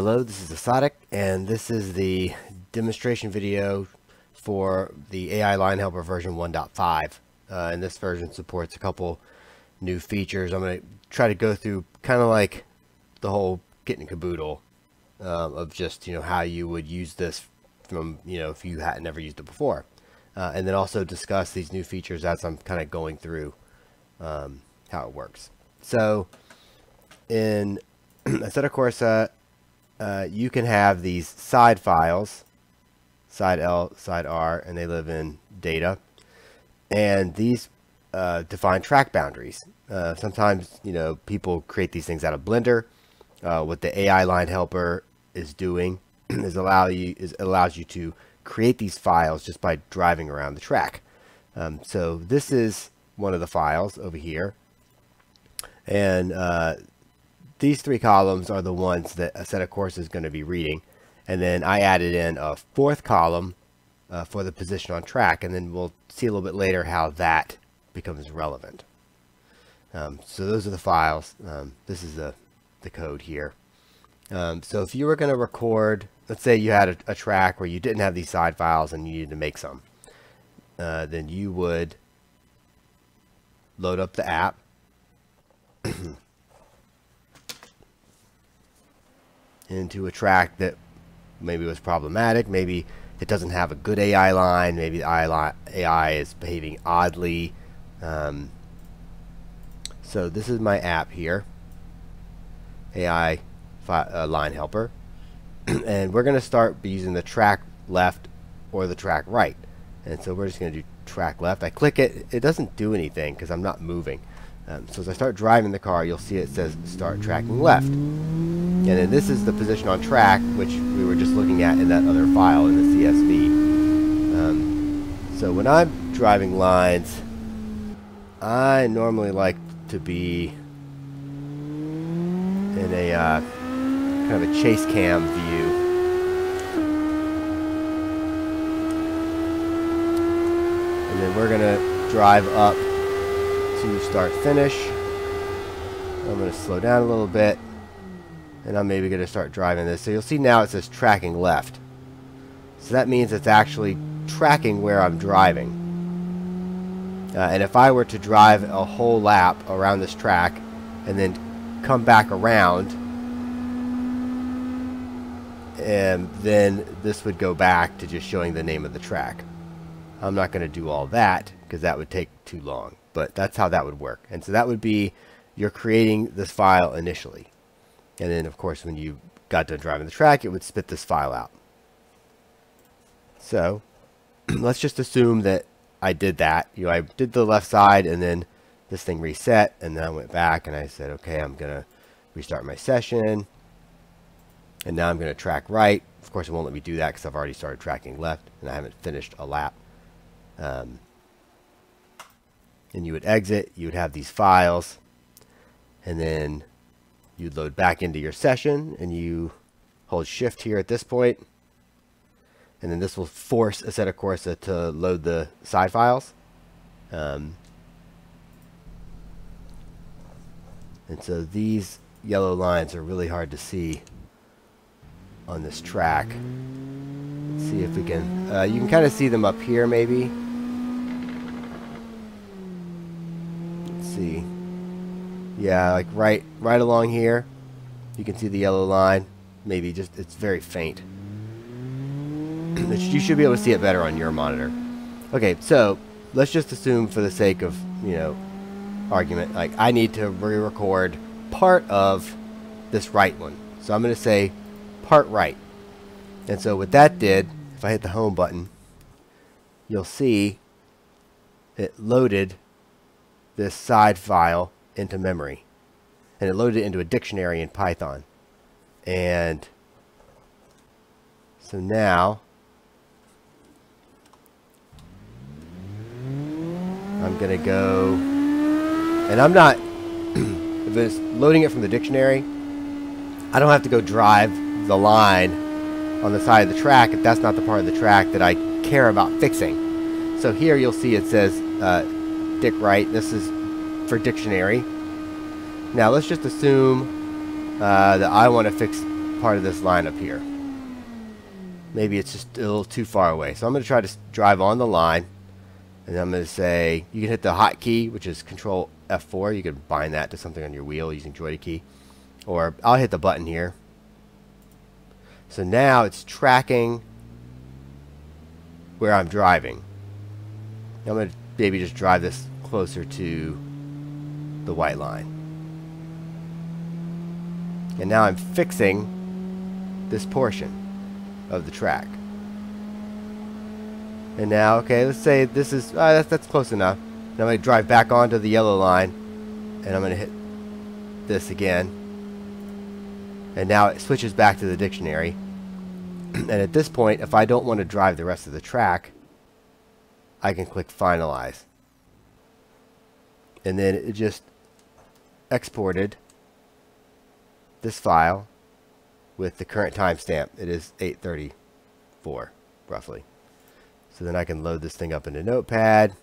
Hello, this is Esotic, and this is the demonstration video for the AI Line Helper version 1.5. Uh, and this version supports a couple new features. I'm going to try to go through kind of like the whole kit and caboodle um, of just, you know, how you would use this from, you know, if you hadn't never used it before. Uh, and then also discuss these new features as I'm kind of going through um, how it works. So in Assetto Corsa, uh, you can have these side files, side L, side R, and they live in data. And these uh, define track boundaries. Uh, sometimes, you know, people create these things out of Blender. Uh, what the AI line helper is doing is allow you is allows you to create these files just by driving around the track. Um, so this is one of the files over here. And uh, these three columns are the ones that Assetto Corsa is going to be reading. And then I added in a fourth column uh, for the position on track. And then we'll see a little bit later how that becomes relevant. Um, so those are the files. Um, this is the, the code here. Um, so if you were going to record, let's say you had a, a, track where you didn't have these side files and you needed to make some, uh, then you would load up the app. into a track that maybe was problematic. Maybe it doesn't have a good AI line. Maybe the AI is behaving oddly. Um, so this is my app here, AI uh, line helper. and we're going to start using the track left or the track right. And so we're just going to do track left. I click it. It doesn't do anything because I'm not moving. Um, so as I start driving the car, you'll see it says start tracking left. And then this is the position on track, which we were just looking at in that other file in the CSV. Um, so when I'm driving lines, I normally like to be in a uh, kind of a chase cam view. And then we're going to drive up to start finish. I'm going to slow down a little bit. And I'm maybe going to start driving this. So you'll see now it says tracking left. So that means it's actually tracking where I'm driving. Uh, and if I were to drive a whole lap around this track and then come back around, and then this would go back to just showing the name of the track. I'm not going to do all that because that would take too long but that's how that would work. And so that would be you're creating this file initially. And then, of course, when you got done driving the track, it would spit this file out. So let's just assume that I did that. You know, I did the left side and then this thing reset and then I went back and I said, okay, I'm going to restart my session. And now I'm going to track right. Of course, it won't let me do that because I've already started tracking left and I haven't finished a lap. Um, and you would exit, you would have these files, and then you'd load back into your session, and you hold shift here at this point, and then this will force Assetto Corsa to load the side files. Um, and so these yellow lines are really hard to see on this track. Let's see if we can, uh, you can kind of see them up here maybe. Let's see. Yeah, like right right along here. You can see the yellow line. Maybe just it's very faint. you should be able to see it better on your monitor. Okay, so let's just assume for the sake of, you know, argument, like I need to re-record part of this right one. So I'm going to say part right. And so what that did, if I hit the home button, you'll see it loaded this side file into memory. And it loaded it into a dictionary in Python. And so now I'm going to go, and I'm not, if it's loading it from the dictionary, I don't have to go drive the line on the side of the track if that's not the part of the track that I care about fixing. So here you'll see it says uh, Dick right. This is for dictionary. Now let's just assume uh, that I want to fix part of this line up here. Maybe it's just a little too far away. So I'm going to try to drive on the line. And I'm going to say, you can hit the hotkey, which is Control F4. You can bind that to something on your wheel using JoyToKey. Or I'll hit the button here. So now it's tracking where I'm driving. I'm going to maybe just drive this closer to the white line. And now I'm fixing this portion of the track. And now, okay, let's say this is, uh, that's, that's close enough. Now I'm going to drive back onto the yellow line, and I'm going to hit this again. And now it switches back to the dictionary. and at this point, if I don't want to drive the rest of the track, I can click Finalize. And then it just exported this file with the current timestamp. It is 834, roughly. So then I can load this thing up into Notepad.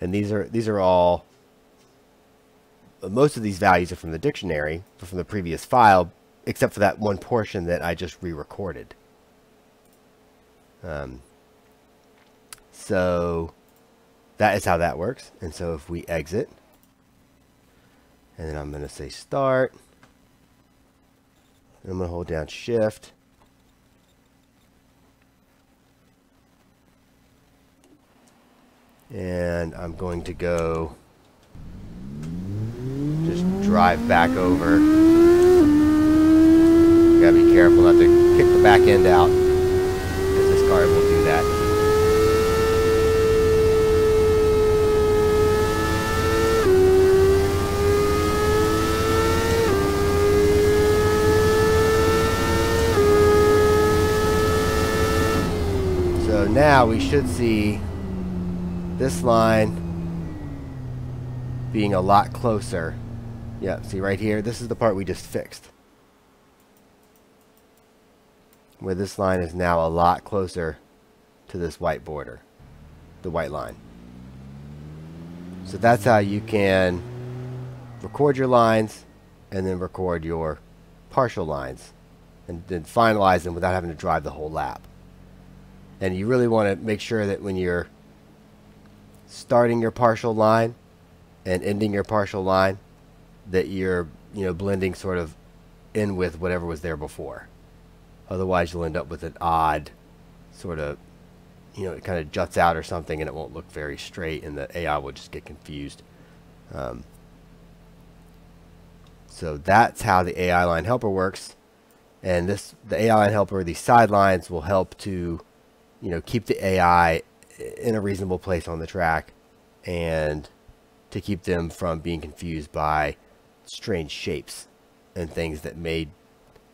And these are these are all most of these values are from the dictionary, from the previous file, except for that one portion that I just re-recorded. Um, so that is how that works. And so if we exit, and then I'm going to say start, and I'm going to hold down shift, and I'm going to go just drive back over. Gotta be careful not to kick the back end out because this car will do that. So now we should see this line being a lot closer. Yeah, see right here, this is the part we just fixed. Where this line is now a lot closer to this white border, the white line. So that's how you can record your lines and then record your partial lines and then finalize them without having to drive the whole lap. And you really want to make sure that when you're starting your partial line and ending your partial line that you're you know blending sort of in with whatever was there before. Otherwise you'll end up with an odd sort of you know it kind of juts out or something and it won't look very straight and the AI will just get confused. Um, so that's how the AI line helper works. And this the AI line helper these sidelines will help to you know keep the AI in a reasonable place on the track and to keep them from being confused by strange shapes and things that may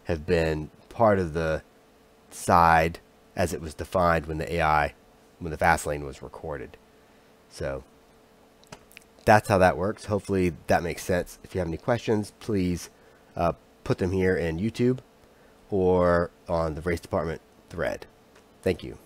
have been part of the side as it was defined when the AI, when the fast lane was recorded. So that's how that works. Hopefully that makes sense. If you have any questions, please uh, put them here in YouTube or on the Race Department thread. Thank you.